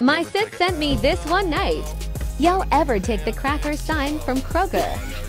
My sis sent me this one night. Y'all ever take the cracker sign from Kroger?